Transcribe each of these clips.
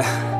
哎。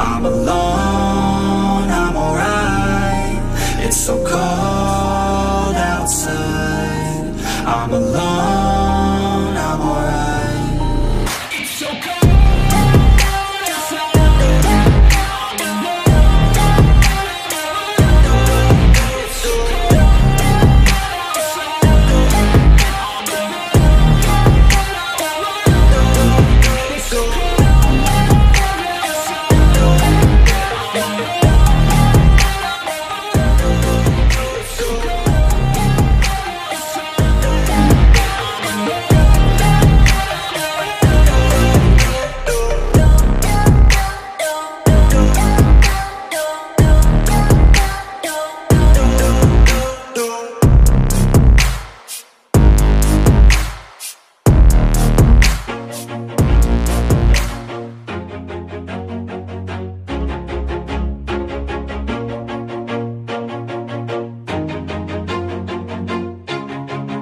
I'm alone,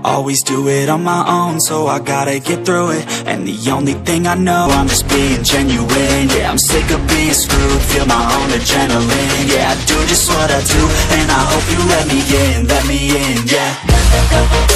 Always do it on my own, so I gotta get through it. And the only thing I know, I'm just being genuine. Yeah, I'm sick of being screwed, feel my own adrenaline. Yeah, I do just what I do, and I hope you let me in, let me in, yeah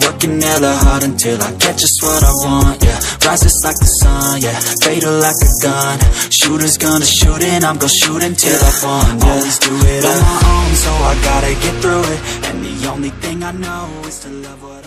working hella hard until I get just what I want, yeah, rises like the sun, yeah, fatal like a gun, shooters gonna shoot and I'm gonna shoot until I fall, yeah, always do it on my own, so I gotta get through it, and the only thing I know is to love what